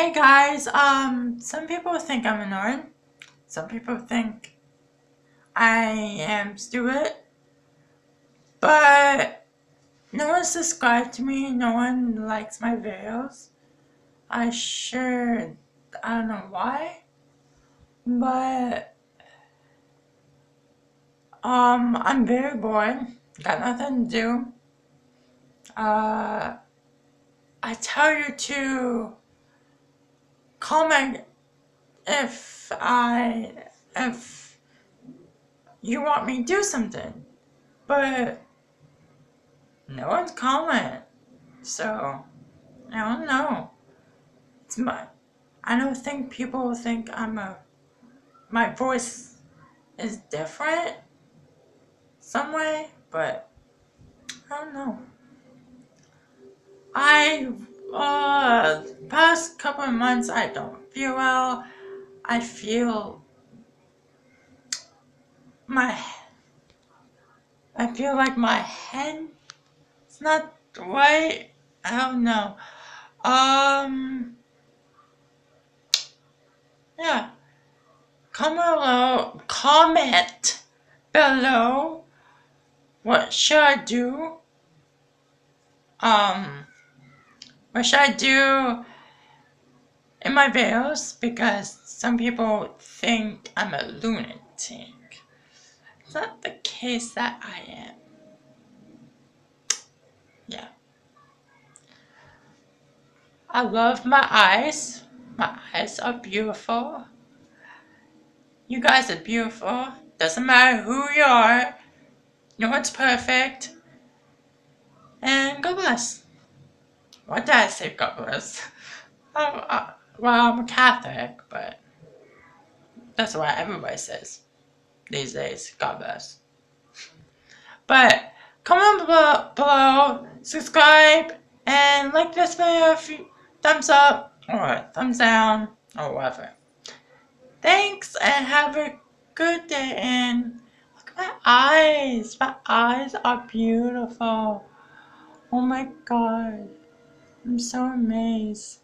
Hey guys, um, some people think I'm annoying. Some people think I am stupid. But no one subscribed to me, no one likes my videos. I sure, I don't know why. But, um, I'm very bored. Got nothing to do. Uh, I tell you to comment if I if you want me to do something. But no one's comment. So I don't know. It's my I don't think people think I'm a my voice is different some way, but I don't know. I uh, past couple of months I don't feel well. I feel my I feel like my head is not right. I don't know. Um yeah. Comment below comment below what should I do? Um what should I do in my videos? Because some people think I'm a lunatic. It's not the case that I am. Yeah. I love my eyes. My eyes are beautiful. You guys are beautiful. Doesn't matter who you are. No one's perfect. And God bless. What did I say God bless? Oh, uh, well, I'm a Catholic, but that's what everybody says these days. God bless. But comment below, below subscribe, and like this video if you thumbs up or thumbs down or whatever. Thanks and have a good day and look at my eyes. My eyes are beautiful. Oh my god. I'm so amazed.